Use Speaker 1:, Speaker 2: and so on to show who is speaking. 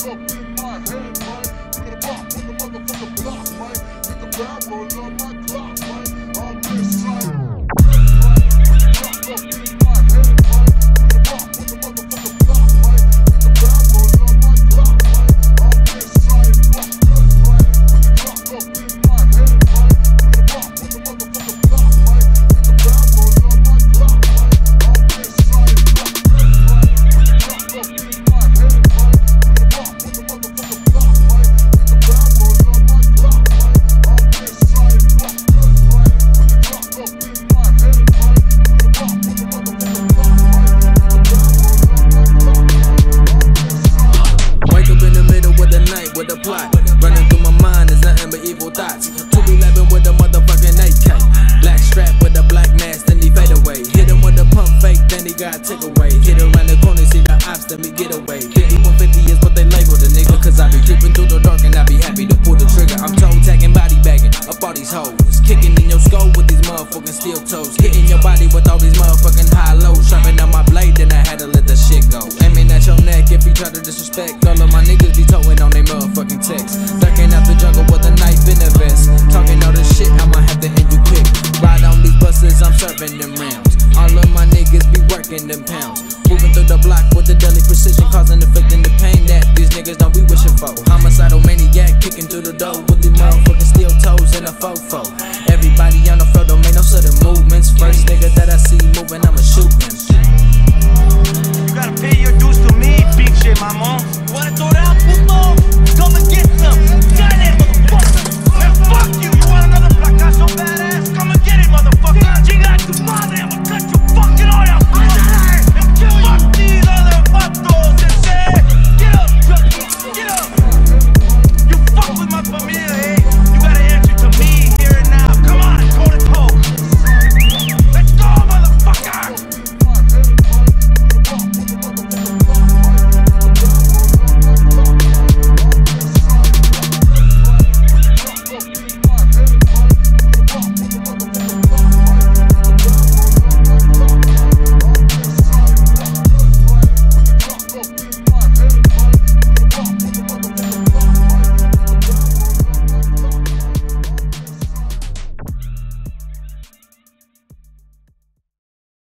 Speaker 1: Up in my hand, man. With a rock, with the motherfucking block, man. With the barrel on my
Speaker 2: Hit around the corner, see the ops, then we get away. 5150 is what they label the nigga. Cause I be creeping through the dark and I be happy to pull the trigger. I'm toe tagging, body bagging up all these hoes. Kicking in your skull with these motherfucking steel toes. Hitting your body with all these motherfucking high lows. Sharpening out my blade, then I had to let the shit go. Aiming at your neck if you try to disrespect. Working them pounds. Moving through the block with the deadly precision, causing inflicting the pain that these niggas don't be wishing for. Homicidal maniac kicking through the door with these motherfucking steel toes and a fofo. Everybody on the floor don't make no sudden movements. First nigga that I see moving, I'ma shoot him.
Speaker 3: You gotta pay your dues to me, pinche mamón. What a torapo!